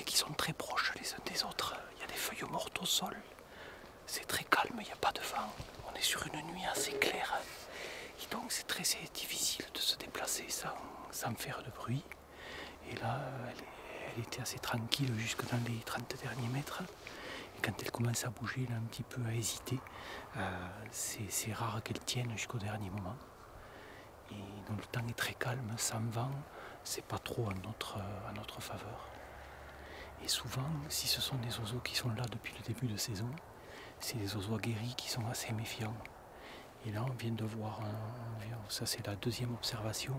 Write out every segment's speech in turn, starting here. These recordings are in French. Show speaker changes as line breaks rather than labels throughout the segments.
qui sont très proches les uns des autres. Il y a des feuilles mortes au sol. C'est très calme, il n'y a pas de vent. On est sur une nuit assez claire. Et donc c'est très difficile de se déplacer sans, faire de bruit. Et là, elle, était assez tranquille jusque dans les 30 derniers mètres. Et quand elle commence à bouger, là, un petit peu à hésiter, euh, c'est rare qu'elle tienne jusqu'au dernier moment. Et donc le temps est très calme, sans vent, c'est pas trop à notre, à notre faveur. Et souvent, si ce sont des oiseaux qui sont là depuis le début de saison, c'est des oiseaux guéris qui sont assez méfiants. Et là, on vient de voir, ça c'est la deuxième observation.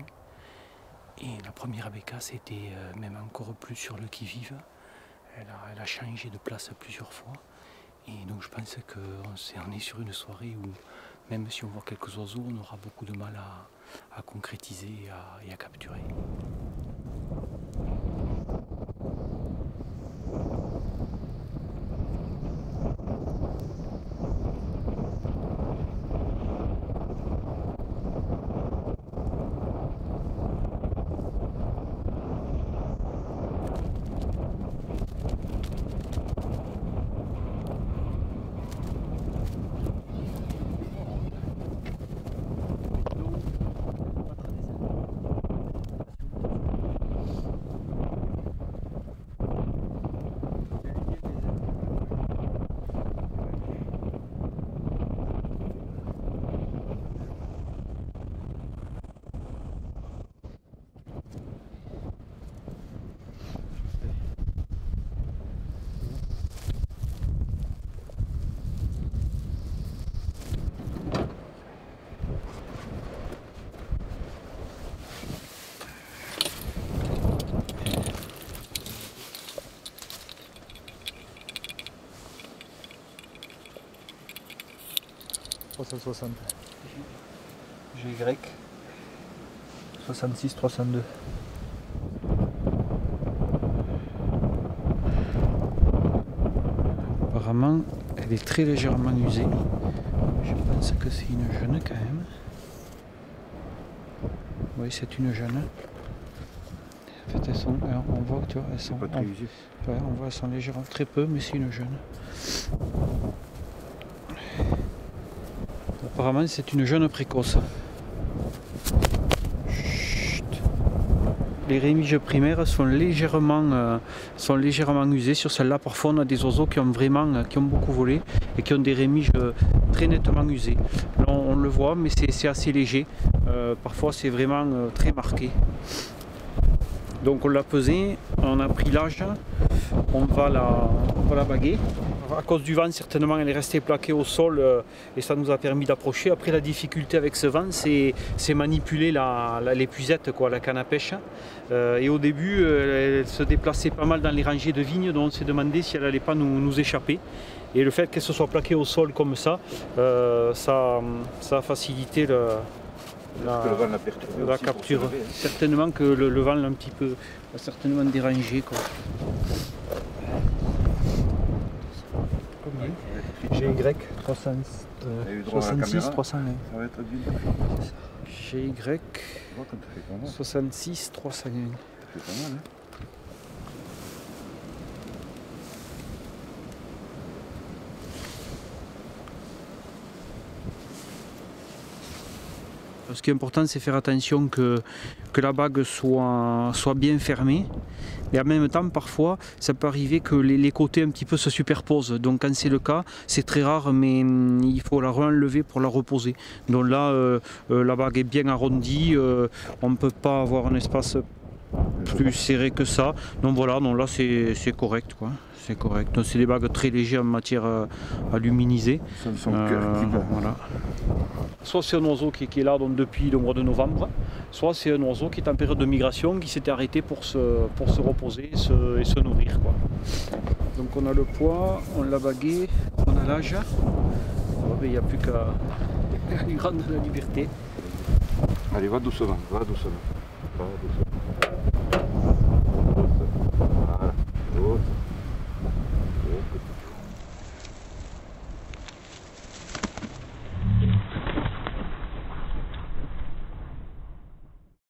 Et la première abeca, c'était euh, même encore plus sur le qui-vive. Elle a, elle a, changé de place plusieurs fois. Et donc je pense qu'on est sur une soirée où, même si on voit quelques oiseaux, on aura beaucoup de mal à, concrétiser et à capturer.
360. GY 66 302. Apparemment, elle est très légèrement usée. Je pense que c'est une jeune quand même. Oui, c'est une jeune. En fait, elles sont, on voit, tu vois, elles sont,
pas très usées.
Ouais, on voit, elles sont légèrement, très peu, mais c'est une jeune. Apparemment, c'est une jeune précoce. Les rémiges primaires sont légèrement, euh, sont légèrement usées. Sur celle-là, parfois, on a des oiseaux qui ont vraiment, euh, beaucoup volé et qui ont des rémiges euh, très nettement usées. Là, on, le voit, mais c'est assez léger. parfois, c'est vraiment très marqué. Donc, on l'a pesé, on a pris l'âge, on va la baguer à cause du vent, certainement, elle est restée plaquée au sol euh, et ça nous a permis d'approcher. Après, la difficulté avec ce vent, c'est manipuler l'épuisette, la, la canne à pêche. Euh, et au début, euh, elle se déplaçait pas mal dans les rangées de vignes, donc on s'est demandé si elle n'allait pas nous, échapper. Et le fait qu'elle se soit plaquée au sol comme ça, ça, a facilité la, capture. Hein. Certainement que le, vent l'a un petit peu certainement dérangé. Quoi. GY 366 301. GY 66 301. Ce qui est important, c'est faire attention que, la bague soit, bien fermée. Et en même temps, parfois, ça peut arriver que les, côtés un petit peu se superposent. Donc quand c'est le cas, c'est très rare, mais hum, il faut la re-enlever pour la reposer. Donc là, euh, euh, la bague est bien arrondie, euh, on ne peut pas avoir un espace plus serré que ça. Donc voilà, donc là c'est correct. quoi c'est correct. C'est des bagues très légères en matière euh, à luminiser.
Euh,
voilà. Soit c'est un oiseau qui, est là donc, depuis le mois de novembre, soit c'est un oiseau qui est en période de migration, qui s'était arrêté pour se, pour se reposer et se, nourrir. Quoi. Donc on a le poids, on l'a bagué, on a l'âge. Il n'y a plus qu'à lui rendre la liberté.
Allez, va doucement, va doucement. Va doucement.